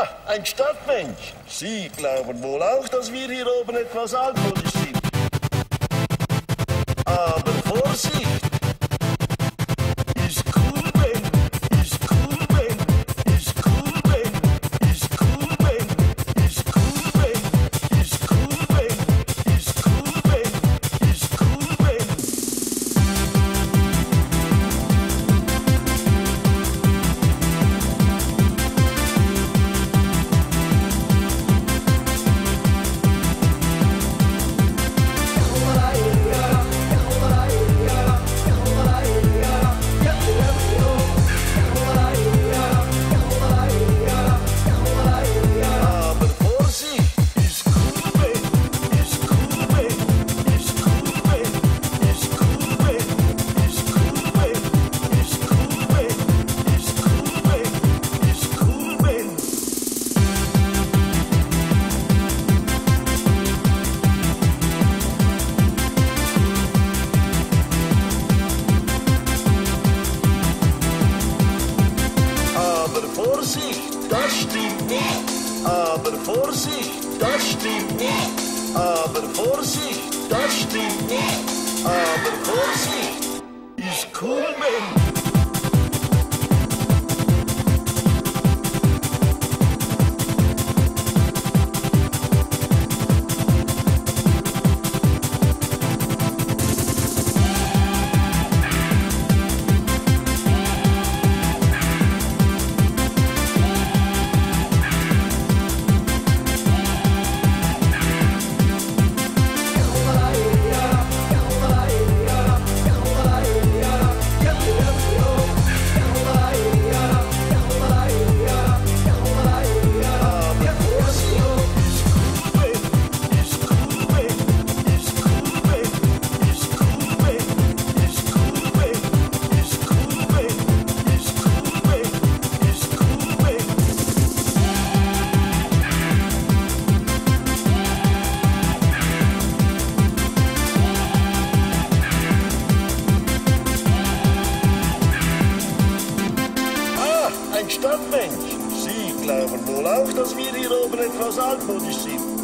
Ah, ein Stadtmensch. Sie glauben wohl auch, dass wir hier oben etwas altmodisch sind. Aber Vorsicht! Das stimmt nicht. Aber Vorsicht, das stimmt nicht. Aber Vorsicht, das stimmt nicht. Aber Vorsicht, ist cool. Ein Stadtmensch. Sie glauben wohl auch, dass wir hier oben etwas altmodisch sind.